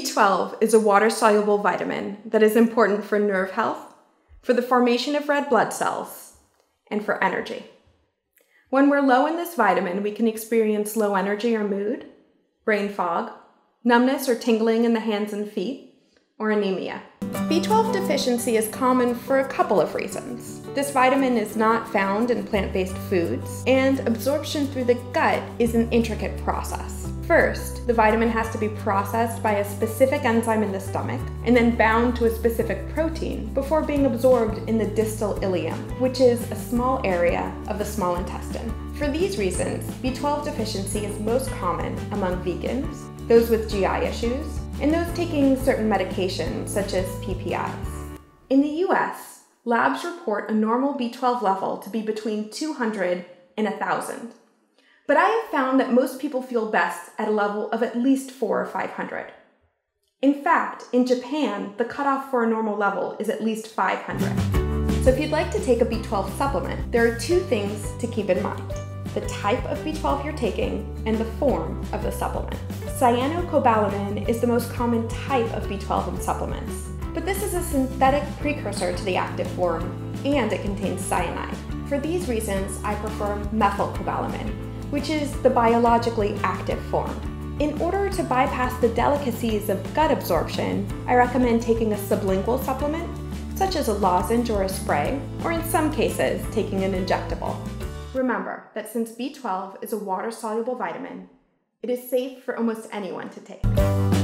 B12 is a water soluble vitamin that is important for nerve health, for the formation of red blood cells, and for energy. When we're low in this vitamin, we can experience low energy or mood, brain fog, numbness or tingling in the hands and feet, or anemia. B12 deficiency is common for a couple of reasons. This vitamin is not found in plant based foods, and absorption through the gut is an intricate process. First, the vitamin has to be processed by a specific enzyme in the stomach and then bound to a specific protein before being absorbed in the distal ileum, which is a small area of the small intestine. For these reasons, B12 deficiency is most common among vegans, those with GI issues, and those taking certain medications such as PPIs. In the US, labs report a normal B12 level to be between 200 and 1,000. But I have found that most people feel best at a level of at least 4 or 500. In fact, in Japan, the cutoff for a normal level is at least 500. So if you'd like to take a B12 supplement, there are two things to keep in mind the type of B12 you're taking and the form of the supplement. Cyanocobalamin is the most common type of B12 in supplements, but this is a synthetic precursor to the active form and it contains cyanide. For these reasons, I prefer methylcobalamin, which is the biologically active form. In order to bypass the delicacies of gut absorption, I recommend taking a sublingual supplement, such as a lozenge or a spray, or in some cases, taking an injectable. Remember that since B12 is a water soluble vitamin, it is safe for almost anyone to take.